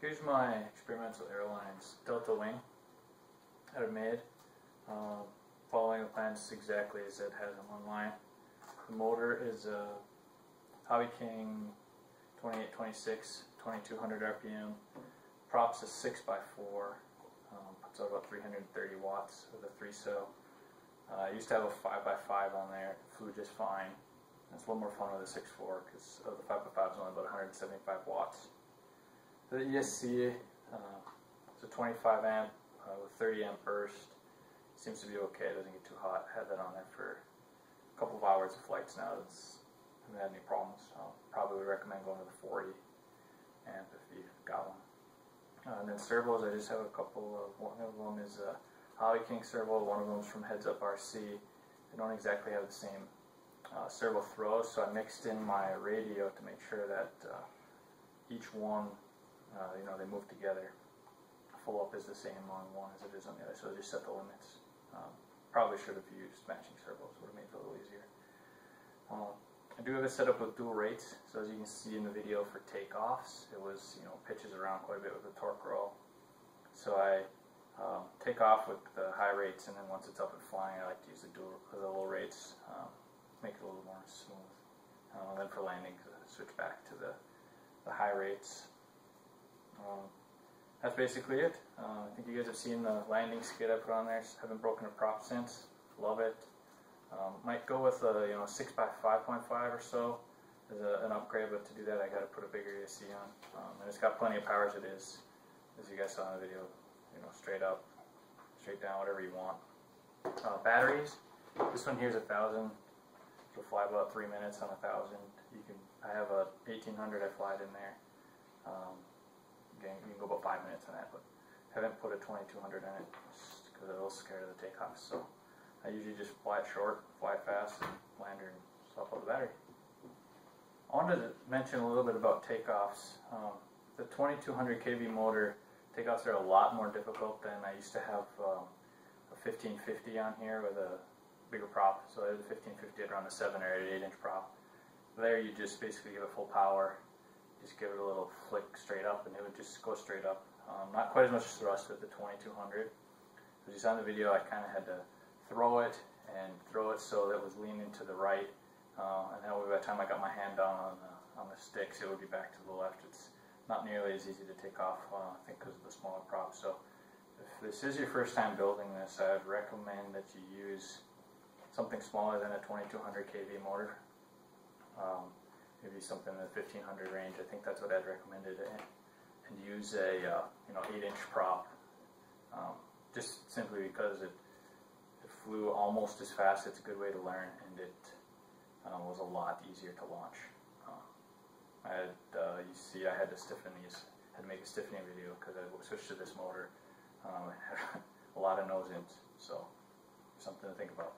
Here's my experimental airlines Delta Wing that I made. Uh, following the plans exactly as it has them online. The motor is a Hobby King 2826, 2200 RPM. Props a 6x4, um, puts out about 330 watts with a 3 cell. Uh, I used to have a 5x5 on there, it flew just fine. It's a little more fun with a 6.4 because the 5x5 is only about 175 watts. The ESC uh, is a 25 amp uh, with 30 amp burst. Seems to be okay. It doesn't get too hot. Had that on there for a couple of hours of flights now. It's haven't had any problems. So probably recommend going to the 40 amp if you've got one. Uh, and then servos, I just have a couple of. One of them is a Hobby King servo. One of them is from Heads Up RC. They don't exactly have the same uh, servo throws, so I mixed in my radio to make sure that uh, each one uh, you know, they move together. Full up is the same on one as it is on the other, so just set the limits. Um, probably should have used matching servos, would have made it a little easier. Um, I do have it set up with dual rates, so as you can see in the video for takeoffs, it was, you know, pitches around quite a bit with the torque roll. So I um, take off with the high rates, and then once it's up and flying, I like to use the dual, the low rates, um, make it a little more smooth. Uh, then for landing, switch back to the, the high rates. Um, that's basically it. Uh, I think you guys have seen the landing skid I put on there. Haven't broken a prop since. Love it. Um, might go with a you know 6 by 5.5 or so as a, an upgrade, but to do that I got to put a bigger ESC on. Um, and it's got plenty of power as it is, as you guys saw in the video. You know, straight up, straight down, whatever you want. Uh, batteries. This one here is a thousand. It'll fly about three minutes on a thousand. You can. I have a 1800. I fly it in there. Um, You can go about five minutes on that, but haven't put a 2200 in it because a little scared of the takeoff. So I usually just fly it short, fly it fast, and land and swap out the battery. I wanted to mention a little bit about takeoffs. Um, the 2200 kV motor takeoffs are a lot more difficult than I used to have um, a 1550 on here with a bigger prop. So I had a 1550 at around a 7 or 8 inch prop. There you just basically give it full power just give flick straight up and it would just go straight up. Um, not quite as much thrust with the 2200. As you saw in the video, I kind of had to throw it and throw it so that it was leaning to the right. Uh, and then by the time I got my hand down on the, on the sticks, it would be back to the left. It's not nearly as easy to take off, uh, I think, because of the smaller prop. So if this is your first time building this, I would recommend that you use something smaller than a 2200 kV motor. Um, maybe something in the 1500 range. I think that's what Ed recommended, and, and use a uh, you know 8-inch prop, um, just simply because it, it flew almost as fast. It's a good way to learn, and it um, was a lot easier to launch. Um, I had, uh, you see, I had to stiffen these, had to make a stiffening video because I switched to this motor. Um, a lot of nose ins, so something to think about.